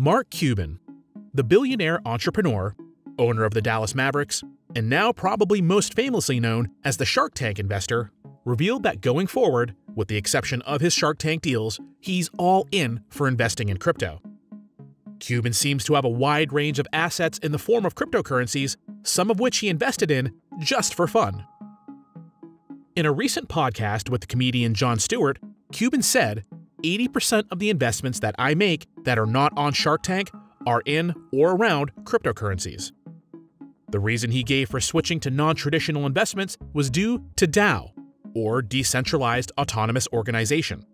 Mark Cuban, the billionaire entrepreneur, owner of the Dallas Mavericks, and now probably most famously known as the Shark Tank investor, revealed that going forward, with the exception of his Shark Tank deals, he's all in for investing in crypto. Cuban seems to have a wide range of assets in the form of cryptocurrencies, some of which he invested in just for fun. In a recent podcast with the comedian Jon Stewart, Cuban said 80% of the investments that I make that are not on Shark Tank are in or around cryptocurrencies. The reason he gave for switching to non traditional investments was due to DAO, or Decentralized Autonomous Organization.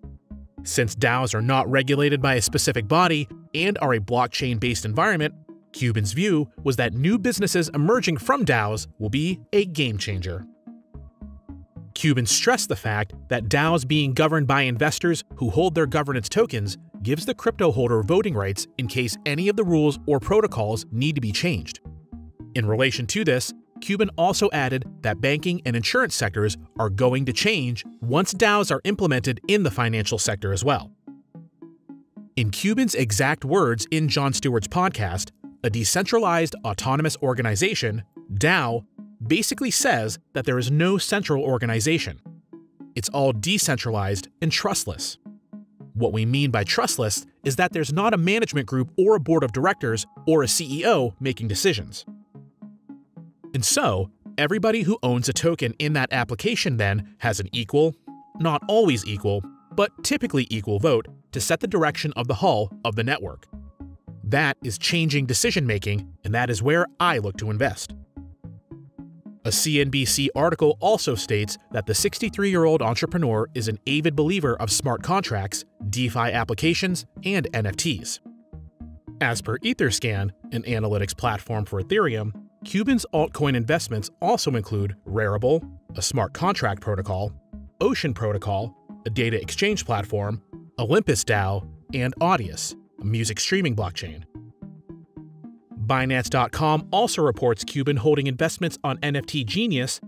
Since DAOs are not regulated by a specific body and are a blockchain based environment, Cuban's view was that new businesses emerging from DAOs will be a game changer. Cuban stressed the fact that DAOs being governed by investors who hold their governance tokens gives the crypto holder voting rights in case any of the rules or protocols need to be changed. In relation to this, Cuban also added that banking and insurance sectors are going to change once DAOs are implemented in the financial sector as well. In Cuban's exact words in Jon Stewart's podcast, a decentralized autonomous organization, DAO, basically says that there is no central organization. It's all decentralized and trustless. What we mean by trustless is that there's not a management group or a board of directors or a CEO making decisions. And so, everybody who owns a token in that application then has an equal, not always equal, but typically equal vote to set the direction of the hull of the network. That is changing decision making, and that is where I look to invest. A CNBC article also states that the 63 year old entrepreneur is an avid believer of smart contracts, DeFi applications, and NFTs. As per Etherscan, an analytics platform for Ethereum, Cuban's altcoin investments also include Rarible, a smart contract protocol, Ocean Protocol, a data exchange platform, Olympus DAO, and Audius, a music streaming blockchain. Binance.com also reports Cuban holding investments on NFT Genius,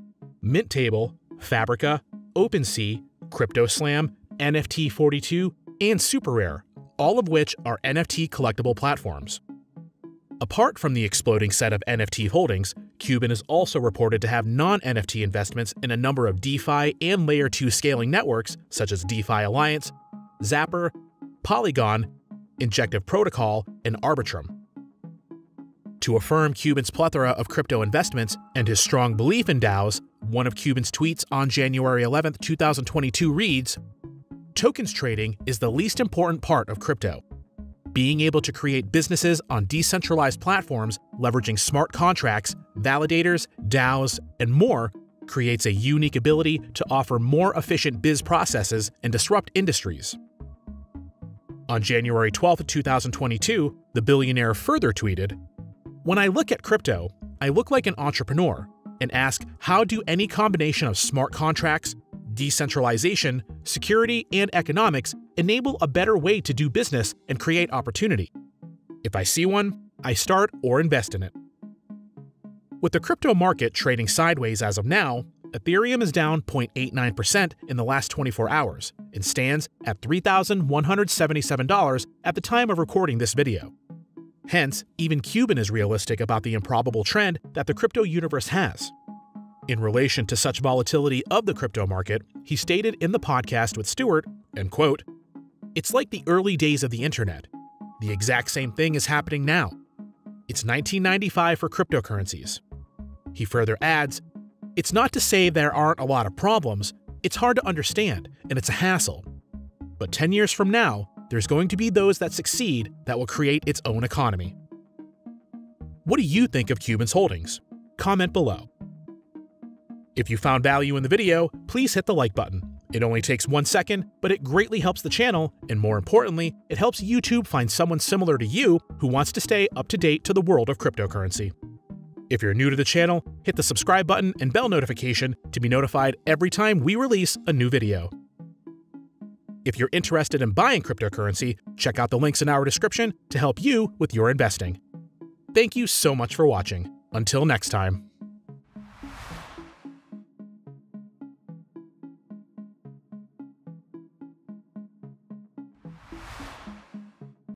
Mintable, Fabrica, OpenSea, CryptoSlam, NFT42, and SuperRare, all of which are NFT collectible platforms. Apart from the exploding set of NFT holdings, Cuban is also reported to have non NFT investments in a number of DeFi and Layer 2 scaling networks such as DeFi Alliance, Zapper, Polygon, Injective Protocol, and Arbitrum. To affirm Cuban's plethora of crypto investments and his strong belief in DAOs, one of Cuban's tweets on January 11, 2022 reads Tokens trading is the least important part of crypto. Being able to create businesses on decentralized platforms leveraging smart contracts, validators, DAOs, and more creates a unique ability to offer more efficient biz processes and disrupt industries. On January 12, 2022, the billionaire further tweeted When I look at crypto, I look like an entrepreneur and ask how do any combination of smart contracts, decentralization, security, and economics enable a better way to do business and create opportunity. If I see one, I start or invest in it. With the crypto market trading sideways as of now, Ethereum is down 0.89% in the last 24 hours and stands at $3,177 at the time of recording this video. Hence, even Cuban is realistic about the improbable trend that the crypto universe has. In relation to such volatility of the crypto market, he stated in the podcast with Stewart, and quote, It's like the early days of the internet. The exact same thing is happening now. It's 1995 for cryptocurrencies. He further adds, It's not to say there aren't a lot of problems, it's hard to understand, and it's a hassle. But 10 years from now, there's going to be those that succeed that will create its own economy. What do you think of Cuban's holdings? Comment below. If you found value in the video, please hit the like button. It only takes one second, but it greatly helps the channel, and more importantly, it helps YouTube find someone similar to you who wants to stay up to date to the world of cryptocurrency. If you're new to the channel, hit the subscribe button and bell notification to be notified every time we release a new video. If you're interested in buying cryptocurrency, check out the links in our description to help you with your investing. Thank you so much for watching. Until next time.